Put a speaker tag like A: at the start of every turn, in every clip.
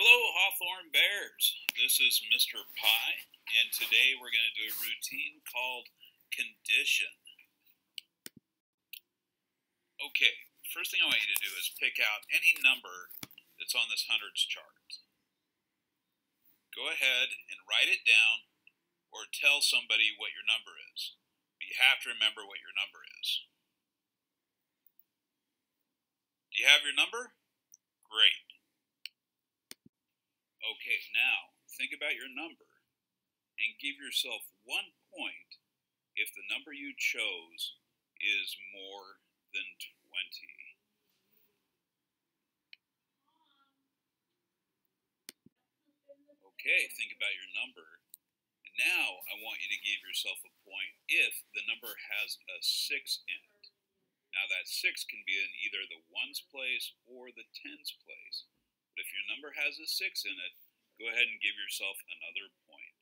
A: Hello, Hawthorne Bears. This is Mr. Pie, and today we're going to do a routine called condition. Okay, first thing I want you to do is pick out any number that's on this hundreds chart. Go ahead and write it down or tell somebody what your number is. But you have to remember what your number is. Do you have your number? Great. Okay, now think about your number and give yourself one point if the number you chose is more than 20. Okay, think about your number. And now I want you to give yourself a point if the number has a 6 in it. Now that 6 can be in either the ones place or the tens place. If your number has a 6 in it, go ahead and give yourself another point.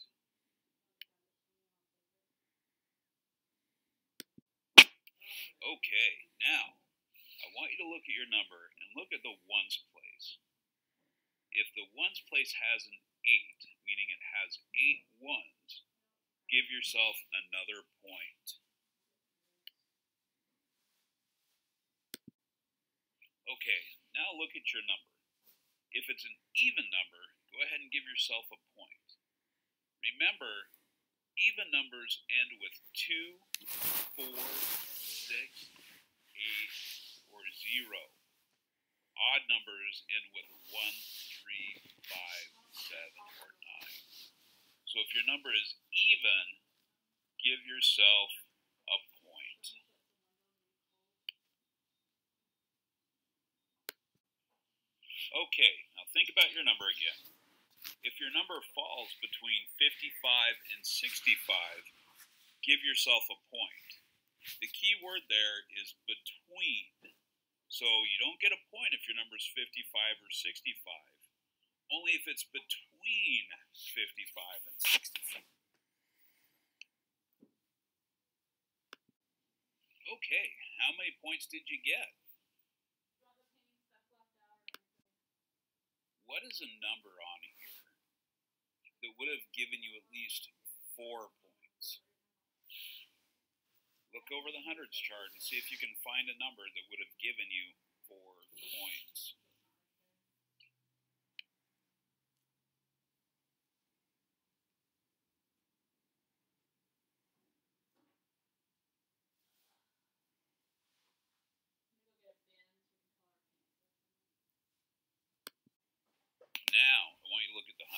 A: Okay, now I want you to look at your number and look at the ones place. If the ones place has an 8, meaning it has 8 ones, give yourself another point. Okay, now look at your number. If it's an even number, go ahead and give yourself a point. Remember, even numbers end with 2, 4, 6, 8, or 0. Odd numbers end with 1, 3, 5, 7, or 9. So if your number is even, give yourself Okay, now think about your number again. If your number falls between 55 and 65, give yourself a point. The key word there is between. So you don't get a point if your number is 55 or 65. Only if it's between 55 and 65. Okay, how many points did you get? What is a number on here that would have given you at least four points? Look over the hundreds chart and see if you can find a number that would have given you four points.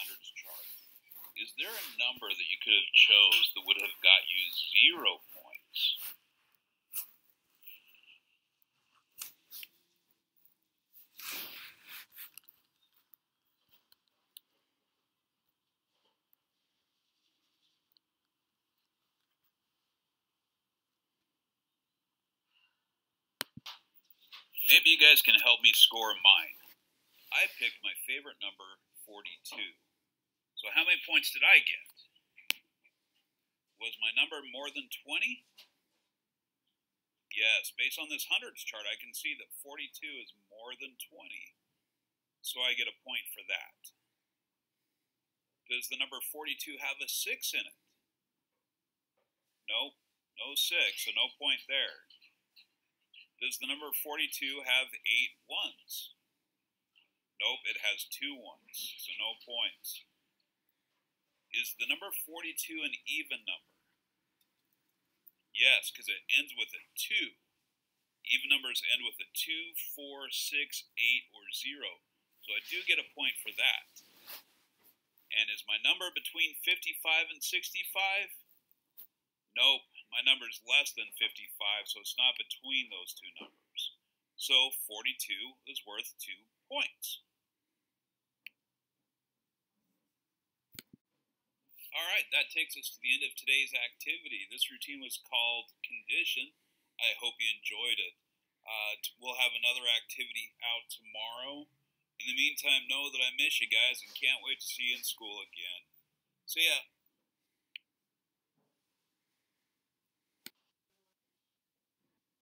A: Hundreds chart, is there a number that you could have chose that would have got you zero points? Maybe you guys can help me score mine. I picked my favorite number, 42. So how many points did I get? Was my number more than 20? Yes, based on this hundreds chart, I can see that 42 is more than 20. So I get a point for that. Does the number 42 have a 6 in it? No, no 6, so no point there. Does the number 42 have 8 ones? Nope, it has two ones, so no points. Is the number 42 an even number? Yes, because it ends with a 2. Even numbers end with a 2, 4, 6, 8, or 0. So I do get a point for that. And is my number between 55 and 65? Nope, my number is less than 55, so it's not between those two numbers. So 42 is worth 2 points. All right, that takes us to the end of today's activity. This routine was called Condition. I hope you enjoyed it. Uh, we'll have another activity out tomorrow. In the meantime, know that I miss you guys and can't wait to see you in school again. See ya.